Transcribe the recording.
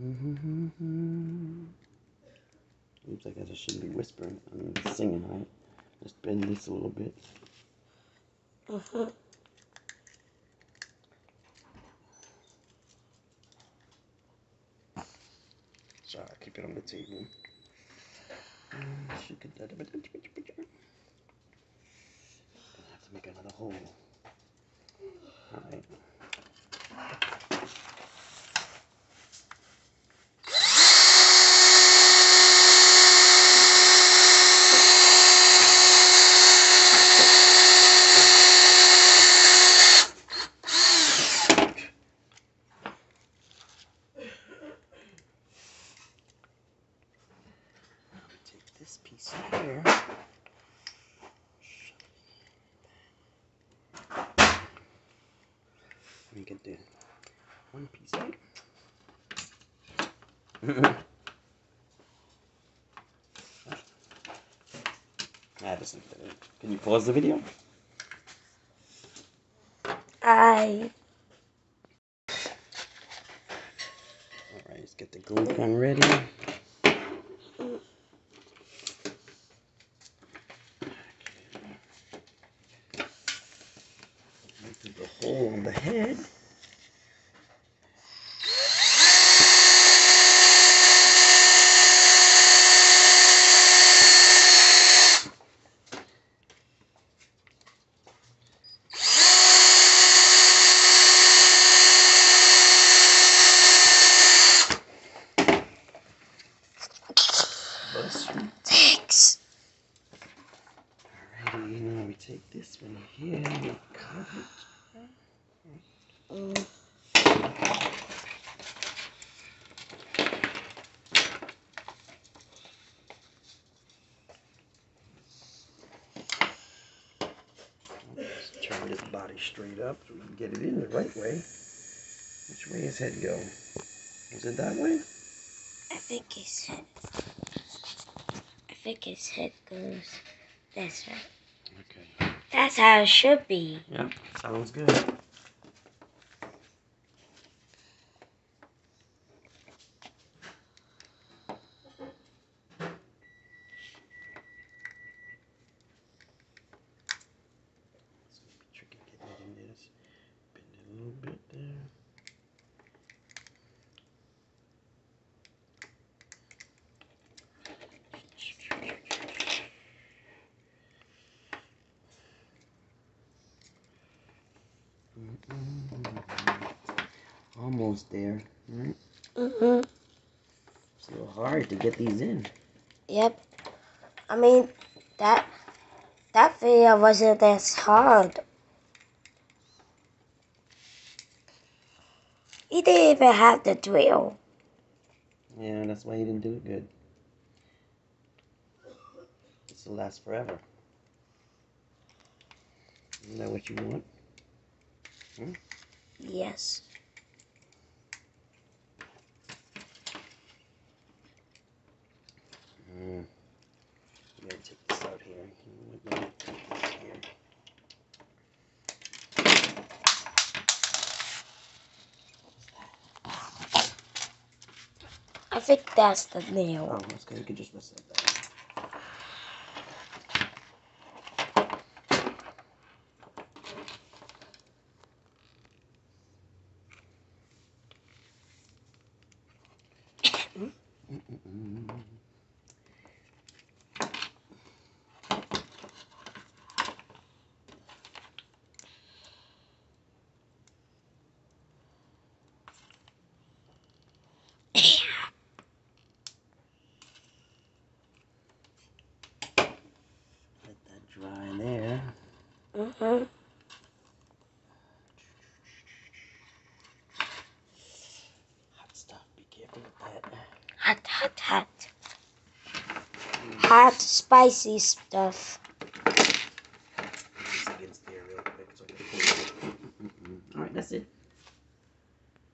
Mm-hmm. Oops, I guess I shouldn't be whispering. I'm singing, right? Just bend this a little bit. Uh-huh. Sorry, I keep it on the table. I have to make another hole. Get the one piece out. that isn't good. Can you pause the video? I Alright, let's get the glue gun ready. The hole on the head. Bless you. thanks. Alrighty, now we take this one here and we cut it. Let's turn this body straight up so we can get it in the right way. Which way his head go? Is it that way? I think his head. Think his head goes. That's right. Okay. That's how it should be. Yep, sounds good. It's gonna be tricky getting it in this. Bend it a little bit there. Almost there. Right? Mhm. It's a little hard to get these in. Yep. I mean, that that video wasn't as hard. He didn't even have the drill. Yeah, that's why you didn't do it good. This will last forever. Isn't that what you want? Yes. Mm. You gotta take this out here. You would want to take this here. I think that's the Oh, nail. that's good. You can just mess it up. Mm-mm-mm. Let that dry in there. Mm-hmm. Hot stuff. Be careful with that. Hot, hot, hot. Hot, spicy stuff.